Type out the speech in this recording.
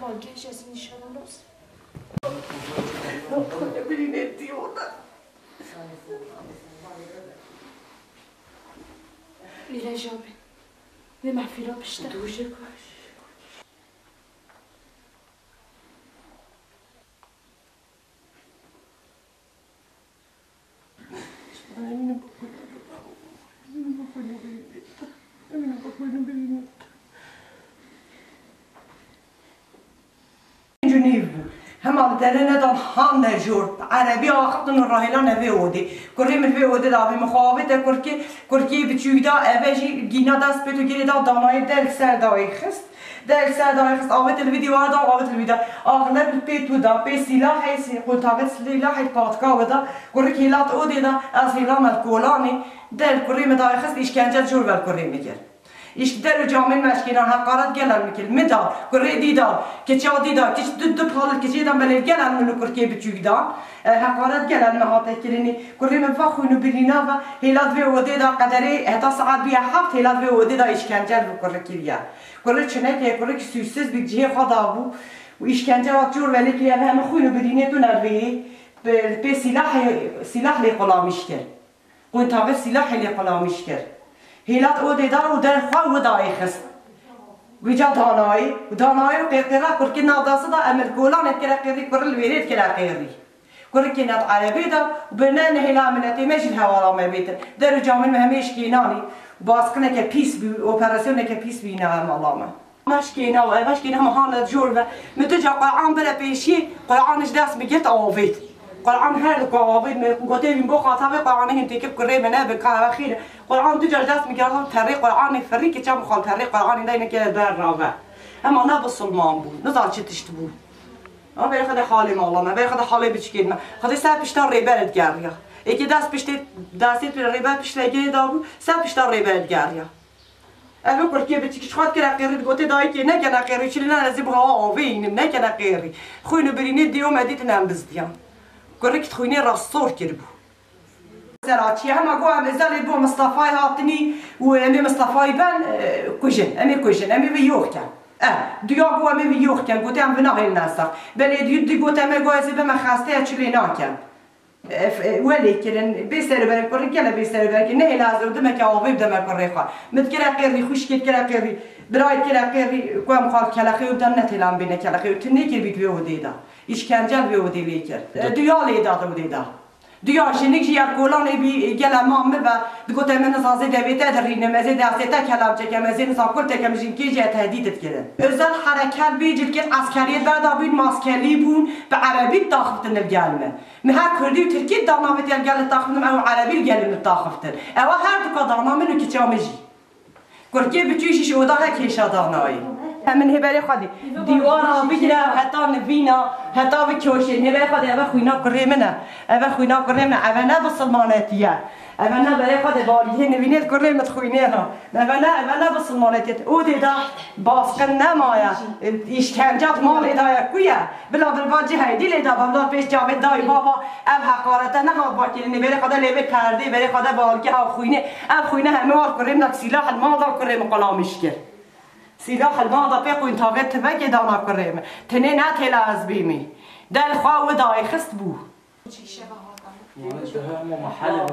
Maldreșa sunt și anuros. Doamne, bine, Diona! Mira, jovem, ne mai fi răbștă. Dușe, coș. دلنا دم هم نجور. عربی آخطن راهلا نوی اودی کره من وی اودی دابی مخوابه ده کرکی کرکی بچوی دا اوجی گینا دست به تو گیری دا دانای دل سر دای خست. دل سر دای خست. آوه تلویدی و دا آوه تلویدا آغلب پی تو دا. پی سیلا هی سی قلتاقت سیلا هی پاتکا و دا. کرکی لات اودی دا. از هیلا ملکولانی. دل کره مدای خست. اشکنجه جور بل کره میگیر. İşte cami meşkinan hakaret gelen mi kelime da, kuredi da, keçadi da, keç düdüp halil keçeden belev gelen mi nukurke bütçük da, e, hakaret gelen mi hatay kelini, kurime fakhunu birina ve helad ve vode da kaderi heta saat bir haft helad ve vode da işkencel bu kurrekiya. Kurre çeneke kurrek süssüz bir cihe kada bu. Bu işkence atıyor ve lekliye hem huyunu birine döner ve pe silah silah le kolamıştır. Kun tabi silah le. هلال أو دیدار و در خواه و دایی خست ویجا دانایی و دانایی و قیقیره کرکی ناداسه دا امل گولان اتکره قیقی کرل ویره اتکره قیقی كوركي نات على بيدا وبنان هلا من تيماش الهوارا ما بيت دارو جامن مهمش كيناني باسكنا كبيس بي اوبراسيون كبيس بينا مالاما ماش كينا واش كينا مهانة جوربة متجا قرعان بلا بيشي قرعان اش داس بيجت اوفيت قرآن هر قابل می گوته این بو خاطر قرآن هنتی که کره منه به کار خیر قرآن دو جلد دست میگه تری قرآن فری که چم خال تری قرآن اینه که در راوه اما نه بسلمان بود نزار چه تشت بود. اما بری خدا حالی مالا من بری خدا حالی بچکید من. خدا سر پشتر ریبرد گریا یکی دست پشت دستی پر ریبرد پشت لگه دارو سر پشتر ریبرد گریا اما کرکی به چیکش خواهد که نقیری گوته دایی که نه که نقیری چلی نه نزیب ها آوه اینم نه که نقیری. خوینو برینه دیو مدیت نم بزدیم. كوريكت خويني راسور كربو زراعتي هما قوا مازال بو مصطفى هاتني وامي مصطفى بان كوجن امي كوجن امي بيوخ كان اه ديا قوا امي بيوخ كان قلت ام بنا غير ناس بل ديو دي قلت امي قوا زي بما خاسته تشلي ناكن ولی کرن بیسر بر کر کلا بیسر بر که نه لازم دم که آویب دم کر ریخا مت کرا قیری خوش کت کرا قیری برای کرا قیری کوام خال کلا خیو دم نتلام بینه کلا خیو تنی کر بیت ویو دیدا işkence ve o dili ker. Dünya le da. Dünya jenik jiyar kolan e bi gel mam ve digot emen saze devete derine meze de aseta kelam çekemezin sakol tekemjin ki je tehdit etkiren. Özel harekat bir cilket askeriyet da bir maskerli bun ve arabi takhftin gelme. Me her kurdi Türkiye danavet gel gel takhftin ev arabi gelin takhftin. Ev her du kadana menü ki çameji. Kurki bütün şiş oda keşa danayı. من هبری خودی. دیوارا بگیره حتی نوینا حتی بکوشه هبری خودی اوه خوینا کره منه. اوه خوینا کره منه. اوه نه بسلمانتیه اوه نه برای خود بالیه نوینید کره مت خوینه ها. اوه نه اوه نه بسلمانتیه او دیدا باسقن نمایه. ایشکنجات مال ادایه کویه. بلا بالواجی هیدی لیدا. بامدار پیش جاوید دای بابا. او حقارته نه ها باکی نبری خود لیبه پرده بری خود بالگه ها خوینه. او خوینه همه وار کره منه. سلاح الماضا کره مقلامش کرد. سيدا خلبان دا بيقو انتاغي تبكي دانا كريم تني نات هلا ازبيمي دا الخوا ودا خست بو. محل